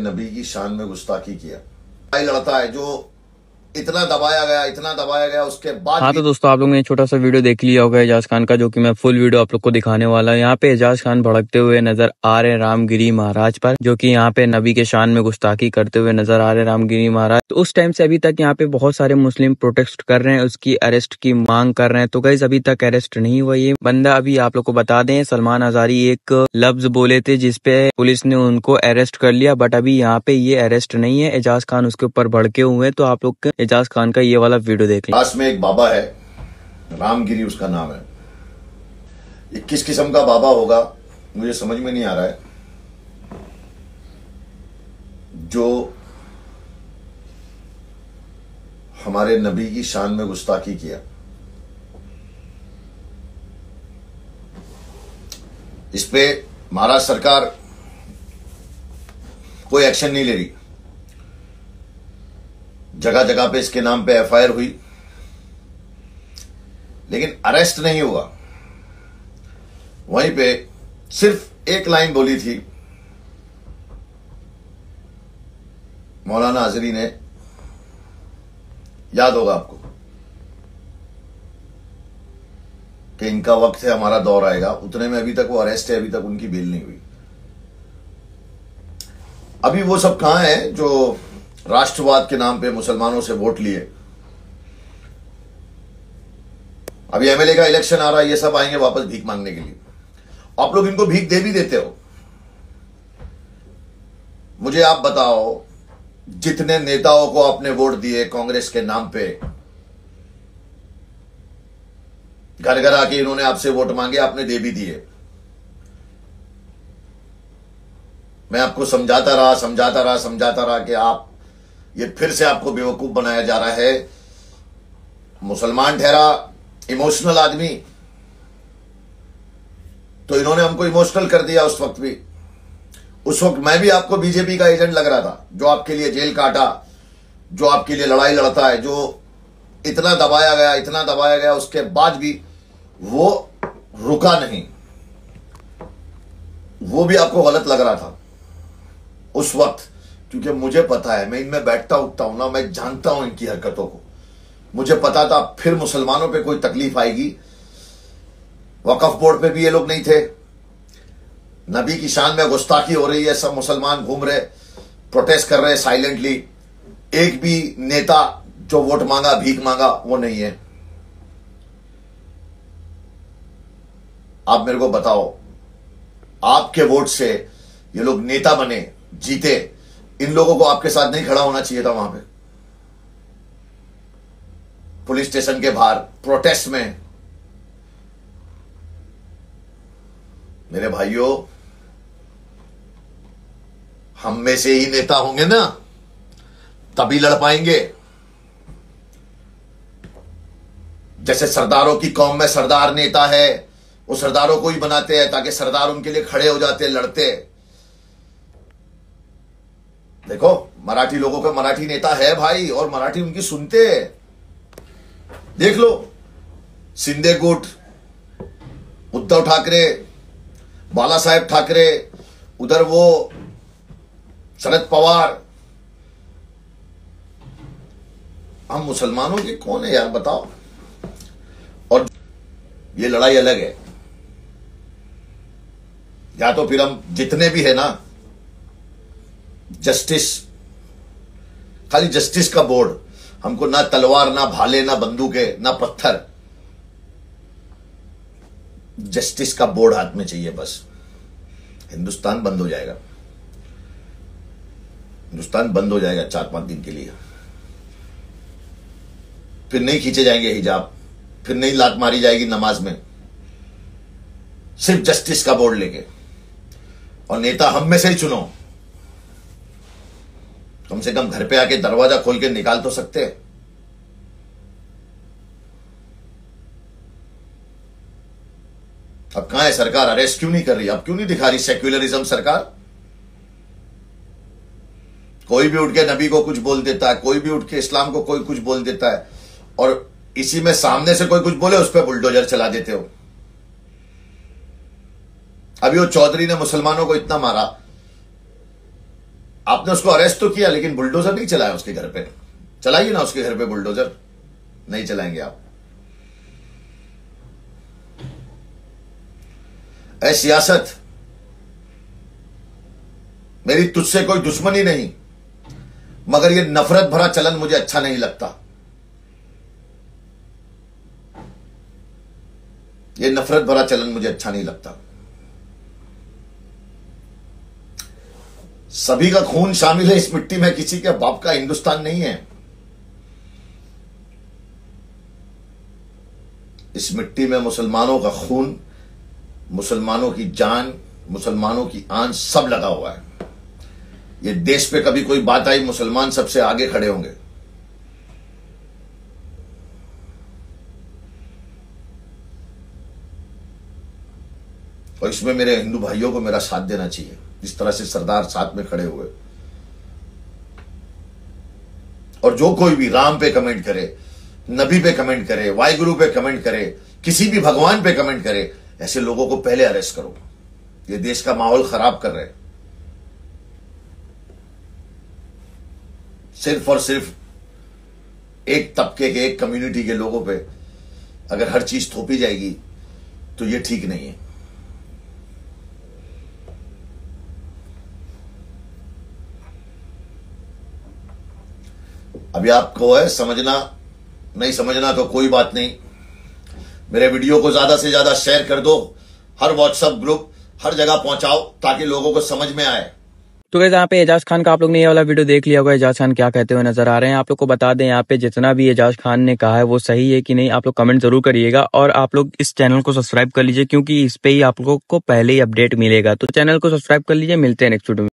नबी की शान में गुस्ताखी किया। लड़ता है जो इतना दबाया गया इतना दबाया गया उसके बाद हाँ तो दोस्तों आप लोगों ने छोटा सा वीडियो देख लिया होगा एजाज खान का जो कि मैं फुल वीडियो आप लोग को दिखाने वाला हूँ। यहाँ पे एजाज खान भड़कते हुए नज़र आ रहे हैं रामगिरी महाराज पर जो कि यहाँ पे नबी के शान में गुस्ताखी करते हुए नज़र आ रहे हैं रामगिरी महाराज। तो उस टाइम से अभी तक यहाँ पे बहुत सारे मुस्लिम प्रोटेस्ट कर रहे हैं उसकी अरेस्ट की मांग कर रहे हैं। तो गैस अभी तक अरेस्ट नहीं हुआ ये। बंदा अभी आप लोग को बता दें सलमान आजारी एक लफ्ज बोले थे जिसपे पुलिस ने उनको अरेस्ट कर लिया बट अभी यहाँ पे ये अरेस्ट नहीं है। एजाज खान उसके ऊपर भड़के हुए हैं तो आप लोग एजाज खान का ये वाला वीडियो देख लें। पास में एक बाबा है, रामगिरी उसका नाम है। ये किस किस्म का बाबा होगा, मुझे समझ में नहीं आ रहा है। जो हमारे नबी की शान में गुस्ताखी किया। इस पे महाराष्ट्र सरकार कोई एक्शन नहीं ले रही। जगह जगह पे इसके नाम पे एफआईआर हुई। लेकिन अरेस्ट नहीं हुआ। वहीं पे सिर्फ़ एक लाइन बोली थी। मौलाना आजरी ने। याद होगा आपको कि इनका वक्त है, हमारा दौर आएगा। उतने में अभी तक वो अरेस्ट है, अभी तक उनकी बेल नहीं हुई। अभी वो सब कहाँ है जो राष्ट्रवाद के नाम पे मुसलमानों से वोट लिए। अभी एमएलए का इलेक्शन आ रहा है, ये सब आएँगे वापस भीख मांगने के लिए। आप लोग इनको भीख दे भी देते हो। मुझे आप बताओ, जितने नेताओं को आपने वोट दिए कांग्रेस के नाम पे, घर घर आके इन्होंने आपसे वोट मांगे, आपने दे भी दिए। मैं आपको समझाता रहा समझाता रहा समझाता रहा कि आप ये फिर से आपको बेवकूफ़ बनाया जा रहा है। मुसलमान ठहरा इमोशनल आदमी। तो इन्होंने हमको इमोशनल कर दिया उस वक्त भी। उस वक्त मैं भी आपको बीजेपी का एजेंट लग रहा था, जो आपके लिए जेल काटा, जो आपके लिए लड़ाई लड़ता है, जो इतना दबाया गया, इतना दबाया गया, उसके बाद भी वो रुका नहीं। वो भी आपको गलत लग रहा था। उस वक्त क्योंकि मुझे पता है, मैं इनमें बैठता, उठता हूँ ना, मैं जानता हूँ इनकी हरकतों को। मुझे पता था, फिर मुसलमानों पे कोई तकलीफ़ आएगी। वकफ बोर्ड पे भी ये लोग नहीं थे। नबी की शान में गुस्ताखी हो रही है, सब मुसलमान घूम रहे प्रोटेस्ट कर रहे साइलेंटली एक भी नेता जो वोट मांगा, भीख मांगा, वो नहीं है। आप मेरे को बताओ, आपके वोट से ये लोग नेता बने, जीते इन लोगों को आपके साथ नहीं खड़ा होना चाहिए था वहाँ पे। पुलिस स्टेशन के बाहर, प्रोटेस्ट में। मेरे भाइयों, हम में से ही नेता होंगे ना, तभी लड़ पाएँगे। जैसे सरदारों की कौम में सरदार नेता है, वो सरदारों को ही बनाते हैं ताकि सरदार उनके लिए खड़े हो जाते, लड़ते। देखो, मराठी लोगों का मराठी नेता है भाई, और मराठी उनकी सुनते हैं। देख लो शिंदे गुट उद्धव ठाकरे, बाला साहेब ठाकरे, उधर वो, शरद पवार। हम मुसलमानों के कौन है यार, बताओ। और ये लड़ाई अलग है। या तो फिर हम जितने भी है ना जस्टिस, खाली जस्टिस का बोर्ड, हमको ना तलवार, ना भाले, ना बंदूकें, ना पत्थर। जस्टिस का बोर्ड हाथ में चाहिए बस। हिंदुस्तान बंद हो जाएगा। हिंदुस्तान बंद हो जाएगा चार पाँच दिन के लिए। फिर नहीं खींचे जाएँगे हिजाब। फिर नहीं लात मारी जाएगी नमाज़ में। सिर्फ़ जस्टिस का बोर्ड लेके। और नेता हम में से ही चुनो। कम से कम घर पे आके दरवाज़ा खोल के निकाल तो सकते हैं? अब कहाँ है सरकार? अरेस्ट क्यों नहीं कर रही? अब क्यों नहीं दिखा रही सेक्युलरिज्म सरकार? कोई भी उठ के नबी को कुछ बोल देता है, कोई भी उठ के इस्लाम को कोई कुछ बोल देता है, और इसी में सामने से कोई कुछ बोले, उस पर बुलडोजर चला देते हो। अभी वो चौधरी ने मुसलमानों को इतना मारा आपने उसको अरेस्ट तो किया, लेकिन बुलडोजर नहीं चलाया उसके घर पे। चलाइए ना उसके घर पे बुलडोजर नहीं चलाएँगे आप। ऐ सियासत, मेरी तुझसे कोई दुश्मनी नहीं, मगर ये नफरत भरा चलन मुझे अच्छा नहीं लगता। ये नफरत भरा चलन मुझे अच्छा नहीं लगता। सभी का खून शामिल है, इस मिट्टी में किसी के बाप का हिंदुस्तान नहीं है। इस मिट्टी में मुसलमानों का खून, मुसलमानों की जान, मुसलमानों की आन सब लगा हुआ है। ये देश पे कभी कोई बात आई, मुसलमान सबसे आगे खड़े होंगे। और इसमें मेरे हिंदू भाइयों को मेरा साथ देना चाहिए। जिस तरह से सरदार साथ में खड़े हुए। और जो कोई भी राम पे कमेंट करे, नबी पे कमेंट करे, वाहिगुरु पे कमेंट करे, किसी भी भगवान पे कमेंट करे, ऐसे लोगों को पहले अरेस्ट करो। ये देश का माहौल खराब कर रहे सिर्फ़ और सिर्फ़ एक तबके के, एक कम्युनिटी के लोगों पे अगर हर चीज़ थोपी जाएगी तो ये ठीक नहीं है। अभी आपको है, समझना, नहीं समझना तो कोई बात नहीं। मेरे वीडियो को ज़्यादा से ज़्यादा शेयर कर दो, हर व्हाट्सएप ग्रुप हर जगह पहुंचाओ, ताकि लोगों को समझ में आए। तो कैसे यहाँ पे एजाज खान का आप लोग ने ये वाला वीडियो देख लिया होगा, एजाज खान क्या कहते हुए नज़र आ रहे हैं। आप लोग को बता दें, यहाँ पे जितना भी एजाज खान ने कहा है, वो सही है कि नहीं, आप लोग कमेंट ज़रूर करिएगा, और आप लोग इस चैनल को सब्सक्राइब कर लीजिए, क्योंकि इस पे ही आप लोगों को पहले ही अपडेट मिलेगा। तो चैनल को सब्सक्राइब कर लीजिए, मिलते हैं नेक्स्ट वीडियो